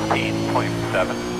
15.7.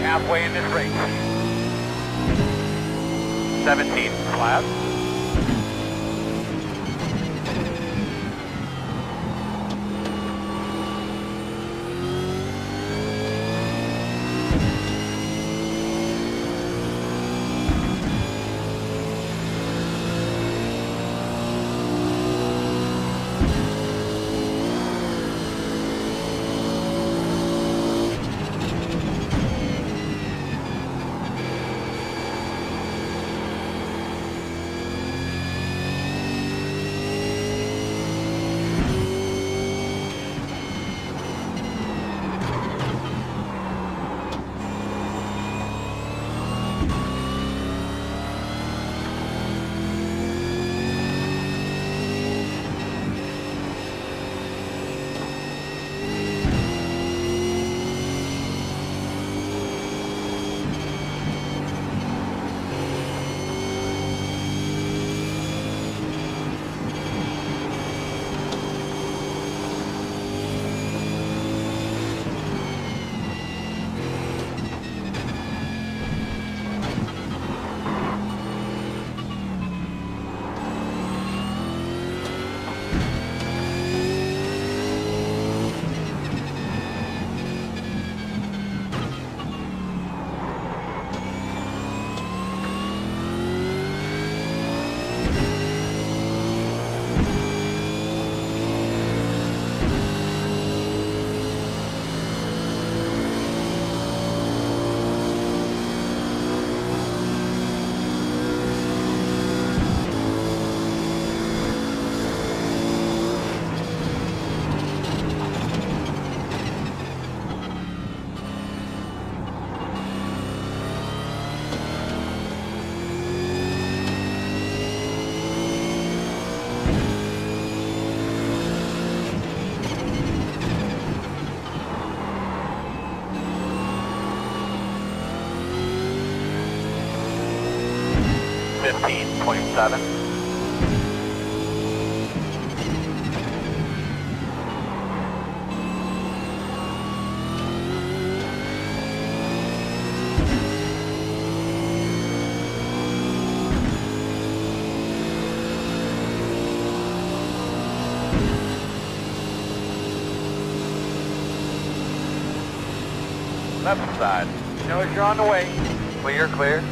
halfway in this race. on the way. Well, you're clear.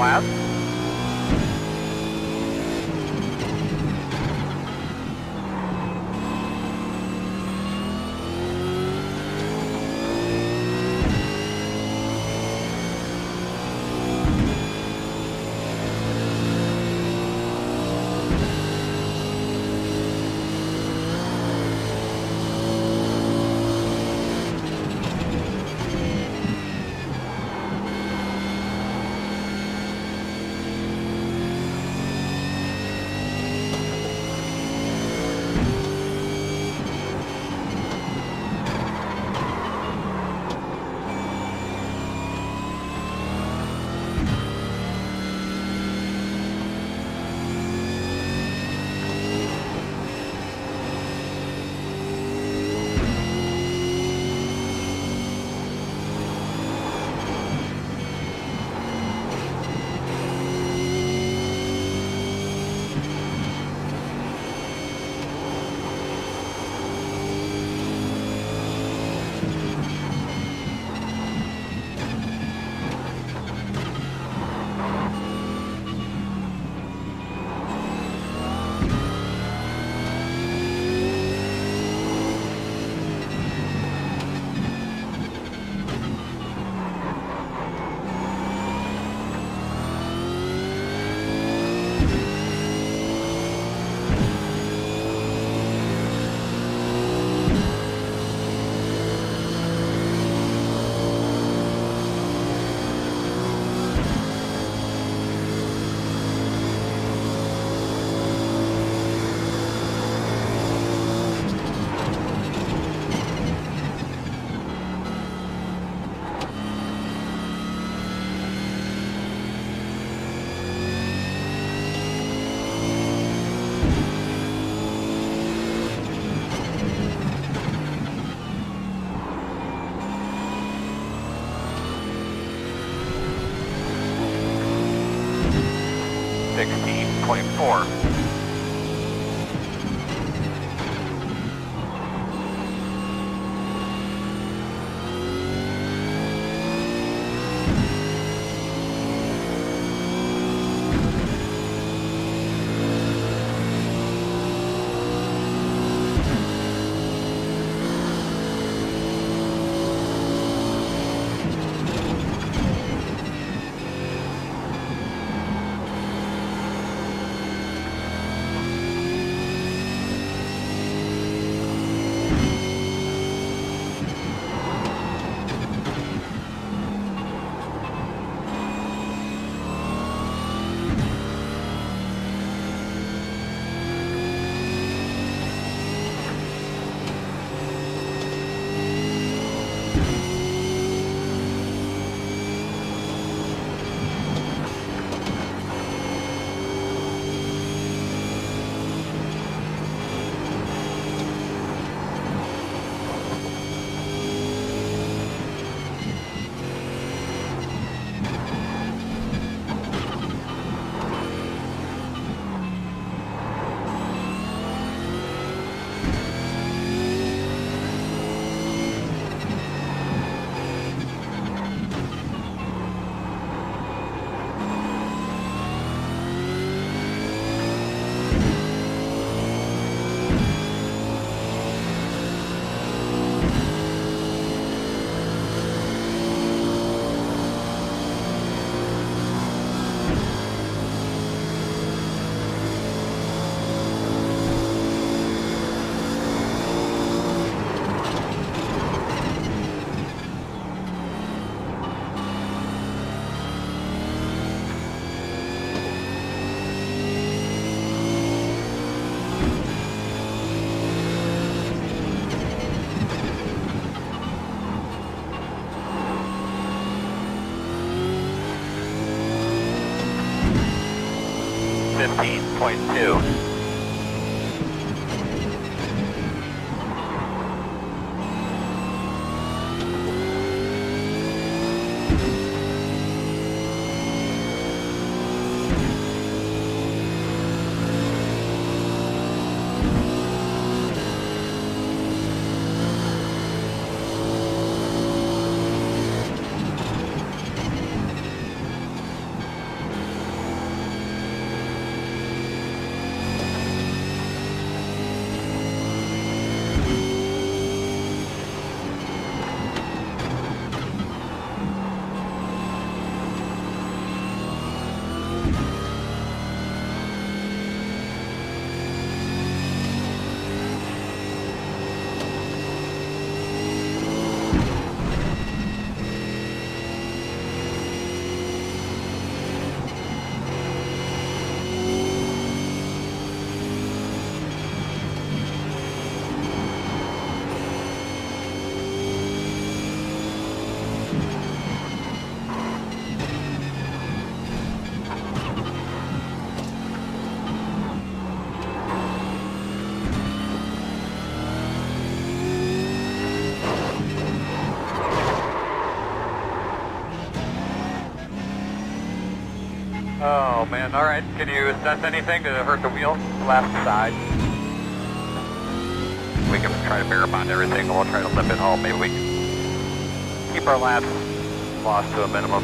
Fifteen flat. Man, alright. Can you assess anything? It hurt the wheel? Left side. We can try to bear up on everything we'll try to limp it home. Maybe we can keep our laps lost to a minimum.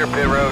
Liter pit road.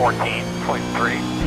14.3.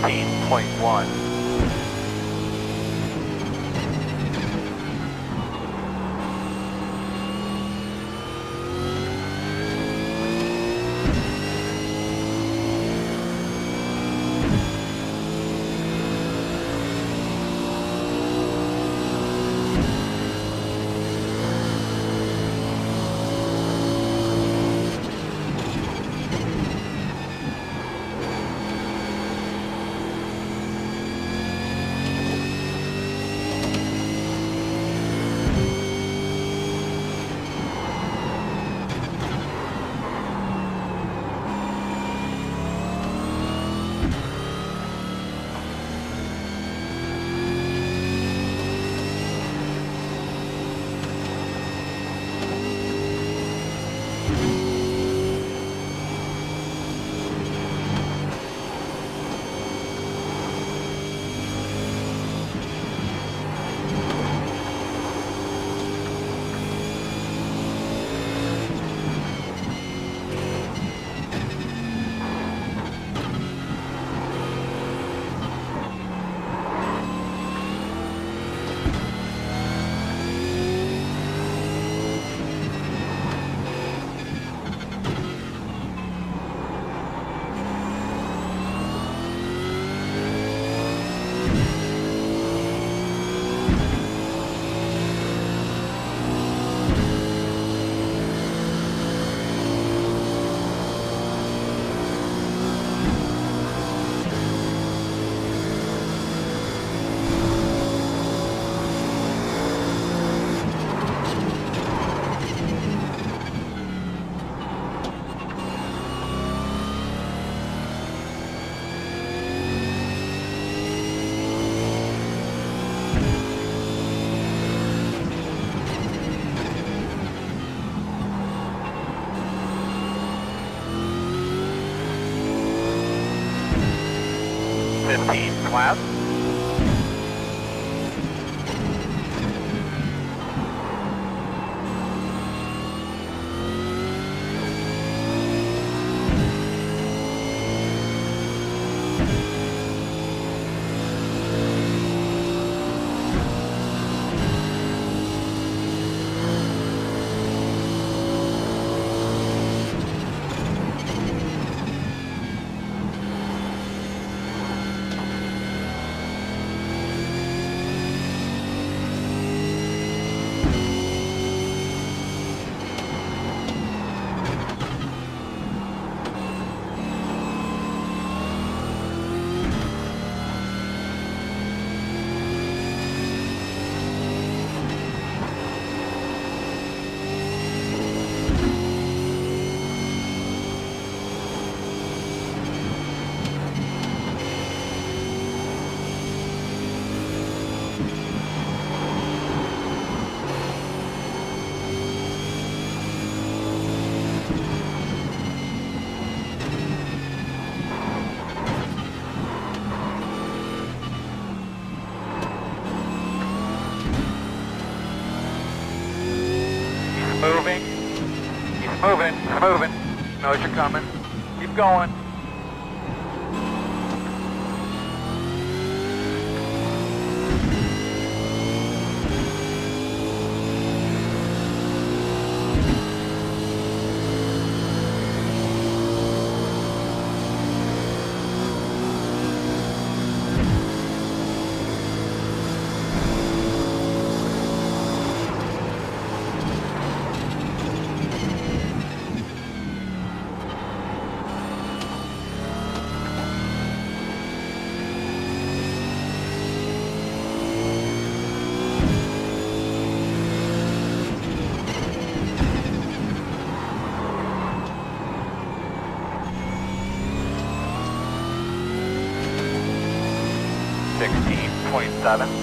15.1. Fifteen moving. Knows you're coming. Keep going. Seven.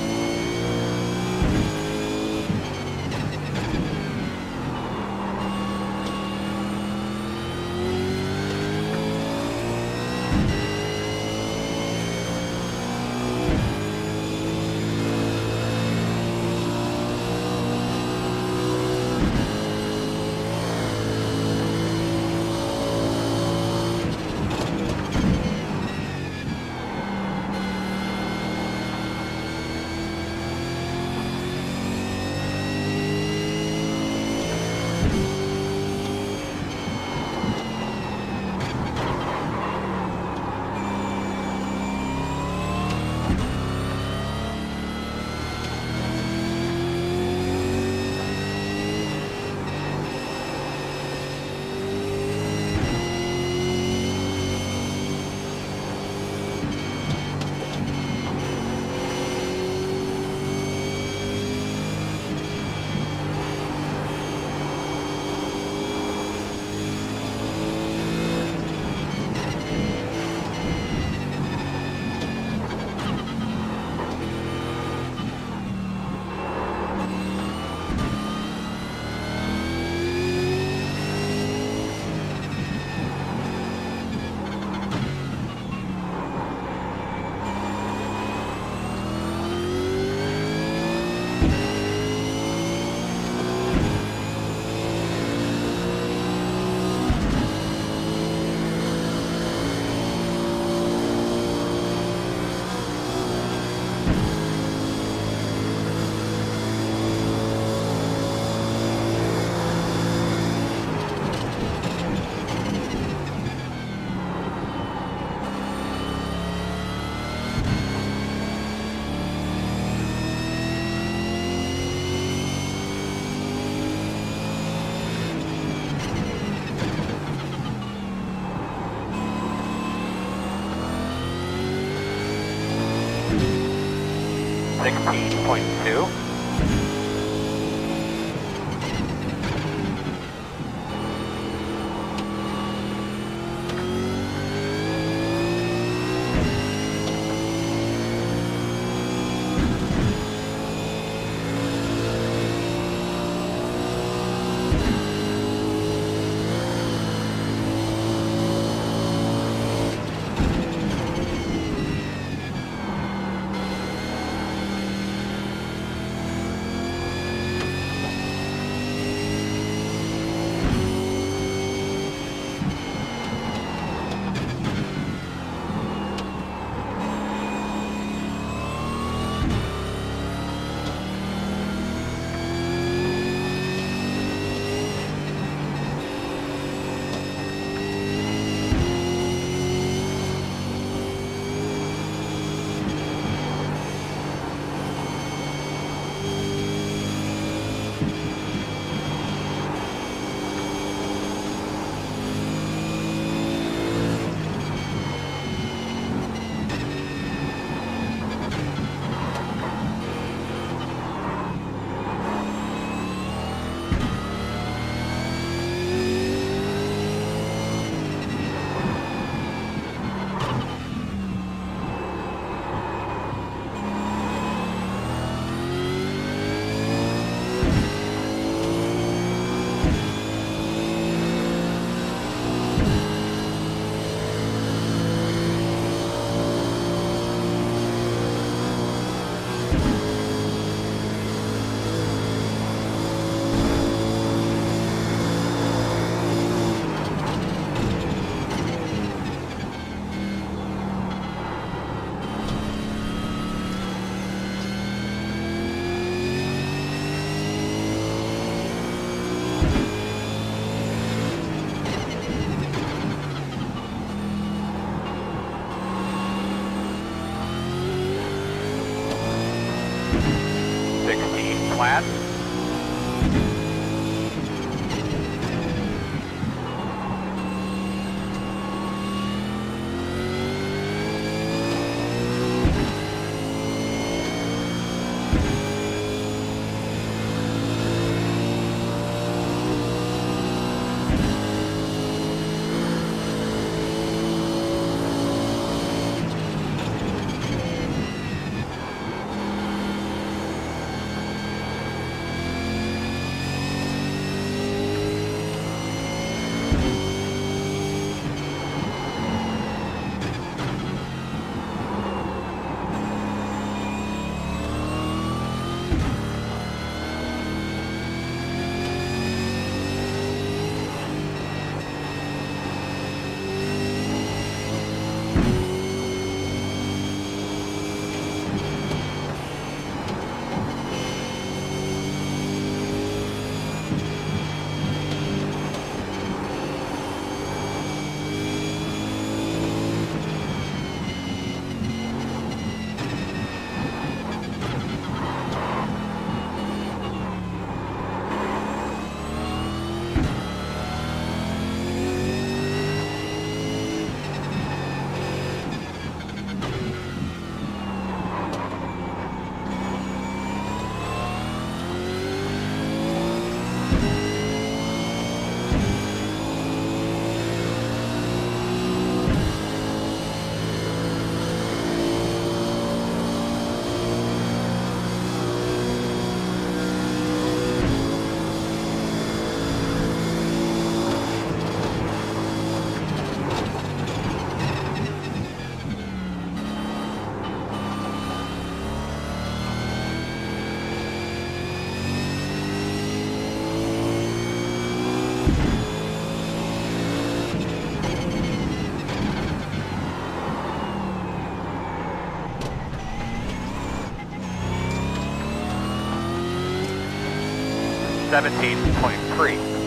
17.3.